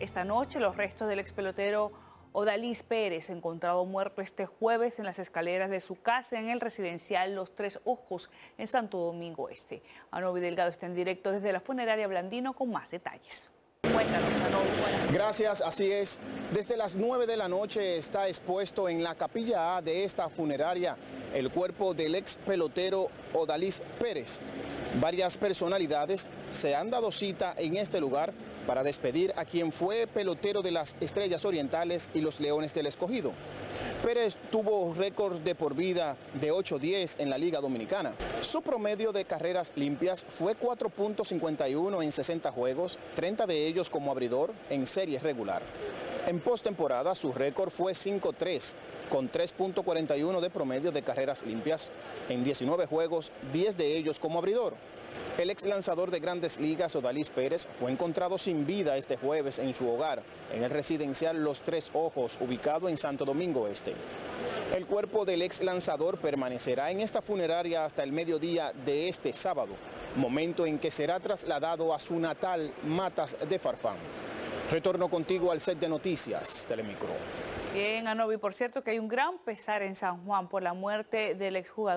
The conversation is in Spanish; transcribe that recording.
esta noche, los restos del ex pelotero Odalis Pérez, encontrado muerto este jueves en las escaleras de su casa en el residencial Los Tres Ojos en Santo Domingo Este. Anovi Delgado está en directo desde la funeraria Blandino con más detalles. Cuéntanos. Gracias, así es. Desde las 9 de la noche está expuesto en la capilla A de esta funeraria el cuerpo del ex pelotero Odalis Pérez. Varias personalidades se han dado cita en este lugar para despedir a quien fue pelotero de las Estrellas Orientales y los Leones del Escogido. Pérez tuvo récord de por vida de 8-10 en la Liga Dominicana. Su promedio de carreras limpias fue 4.51 en 60 juegos, 30 de ellos como abridor en serie regular. En postemporada su récord fue 5-3, con 3.41 de promedio de carreras limpias en 19 juegos, 10 de ellos como abridor. El ex lanzador de grandes ligas, Odalis Pérez, fue encontrado sin vida este jueves en su hogar, en el residencial Los Tres Ojos, ubicado en Santo Domingo Este. El cuerpo del ex lanzador permanecerá en esta funeraria hasta el mediodía de este sábado, momento en que será trasladado a su natal Matas de Farfán. Retorno contigo al set de noticias, Telemicro. Bien, Anovi, por cierto que hay un gran pesar en San Juan por la muerte del exjugador.